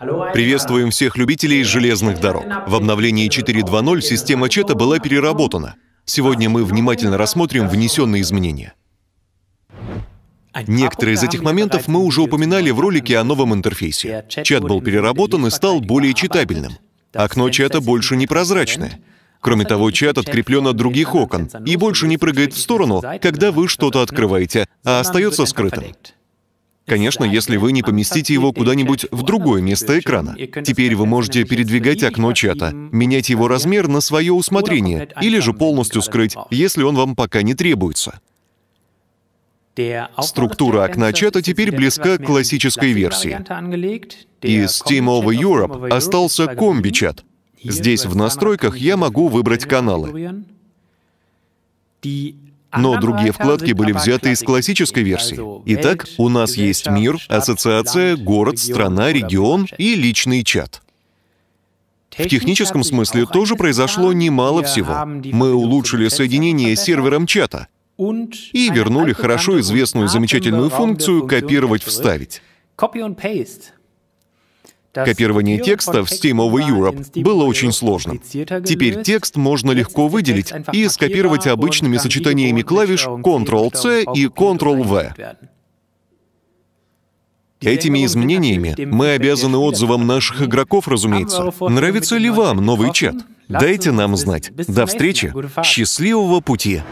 Приветствуем всех любителей железных дорог. В обновлении 4.2.0 система чата была переработана. Сегодня мы внимательно рассмотрим внесенные изменения. Некоторые из этих моментов мы уже упоминали в ролике о новом интерфейсе. Чат был переработан и стал более читабельным. Окно чата больше не прозрачное. Кроме того, чат откреплен от других окон и больше не прыгает в сторону, когда вы что-то открываете, а остается скрытым. Конечно, если вы не поместите его куда-нибудь в другое место экрана. Теперь вы можете передвигать окно чата, менять его размер на свое усмотрение или же полностью скрыть, если он вам пока не требуется. Структура окна чата теперь близка к классической версии. Из Steam Over Europe остался комби-чат. Здесь в настройках я могу выбрать каналы. Но другие вкладки были взяты из классической версии. Итак, у нас есть мир, ассоциация, город, страна, регион и личный чат. В техническом смысле тоже произошло немало всего. Мы улучшили соединение с сервером чата и вернули хорошо известную замечательную функцию «копировать-вставить». Копирование текста в Steam Over Europe было очень сложным. Теперь текст можно легко выделить и скопировать обычными сочетаниями клавиш Ctrl-C и Ctrl-V. Этими изменениями мы обязаны отзывам наших игроков, разумеется. Нравится ли вам новый чат? Дайте нам знать. До встречи. Счастливого пути!